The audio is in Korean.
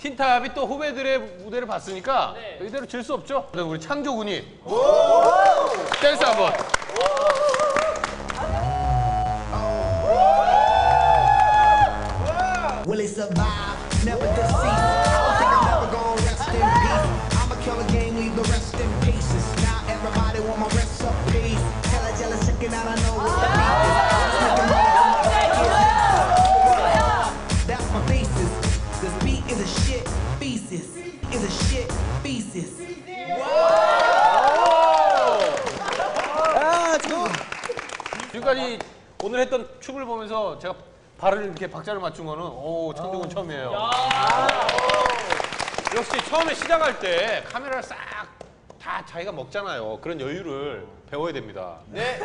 틴탑이 또 후배들의 무대를 봤으니까 이대로 질 수 없죠. 그럼 우리 창조 군이 댄스 한번. Will he survive? Never deceased. I don't think I'm ever gonna rest in peace. I'ma kill a game, leave the rest in pieces. Now everybody want my recipes. Hella thesis. Is a shit thesis. 지금까지 오늘 했던 춤을 보면서 제가 발을 이렇게 박자를 맞춘 거는 오 창조 군 처음이에요. 역시 처음에 시작할 때 카메라를 싹 다 자기가 먹잖아요. 그런 여유를 배워야 됩니다. 네.